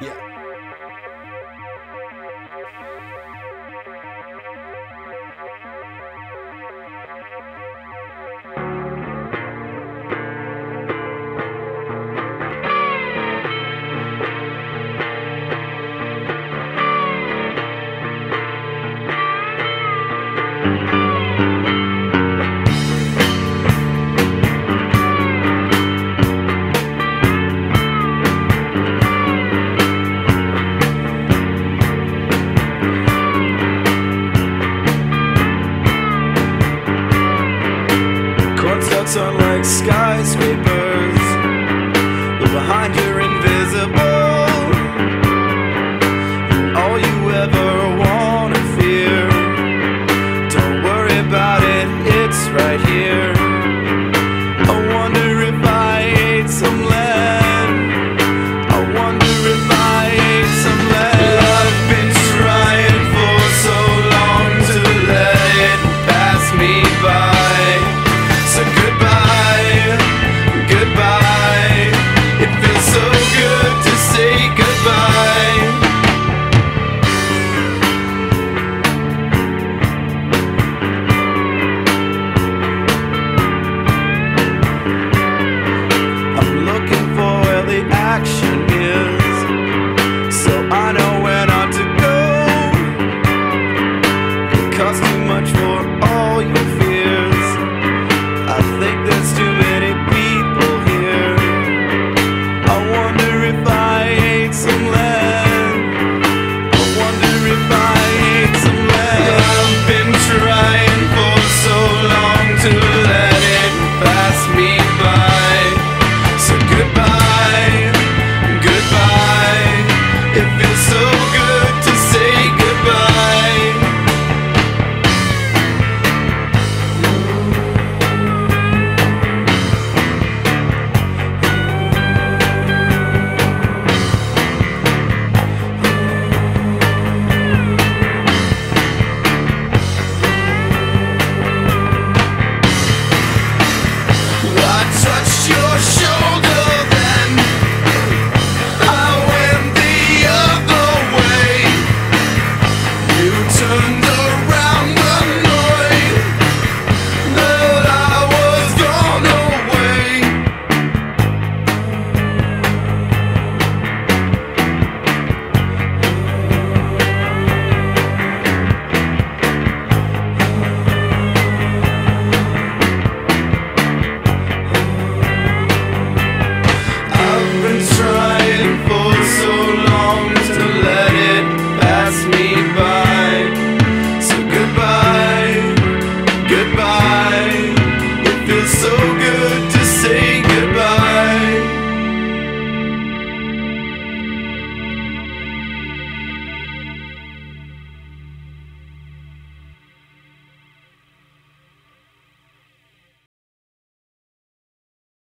Yeah. Sunsets are like skyscrapers. But behind you're invisible. All you ever want to fear. Don't worry about it, it's right here.